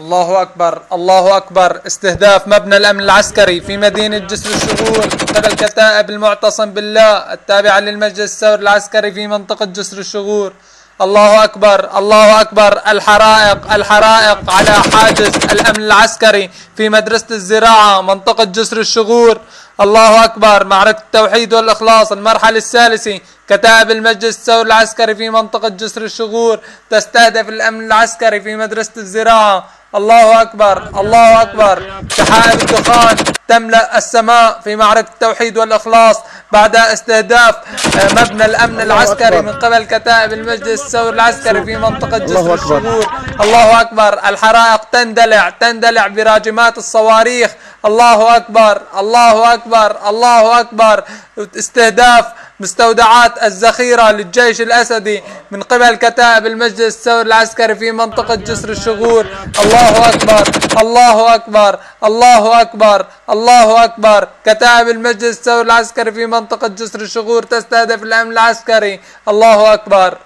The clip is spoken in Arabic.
الله أكبر الله أكبر. استهداف مبنى الأمن العسكري في مدينة جسر الشغول قبل كتائب المعتصم بالله التابعة للمجلس الثوري العسكري في منطقة جسر الشغور الله أكبر الله أكبر. الحرائق الحرائق على حاجز الأمن العسكري في مدرسة الزراعة منطقة جسر الشغور الله أكبر. معركة التوحيد والإخلاص المرحلة الثالثة كتائب المجلس الثوري العسكري في منطقة جسر الشغور تستهدف الأمن العسكري في مدرسة الزراعة. الله أكبر الله أكبر. سحائب الدخان تملأ السماء في معركة التوحيد والإخلاص بعد استهداف آه، مبنى الأمن العسكري من قبل كتائب المجلس الثوري العسكري في منطقة جسر الشغور الله أكبر. الحرائق تندلع تندلع براجمات الصواريخ. الله أكبر الله أكبر الله أكبر. استهداف مستودعات الذخيرة للجيش الأسدي من قبل كتائب المجلس الثوري العسكري في منطقة جسر الشغور الله أكبر الله أكبر الله أكبر الله أكبر. كتائب المجلس الثوري العسكري في منطقة جسر الشغور تستهدف الأمن العسكري. الله أكبر.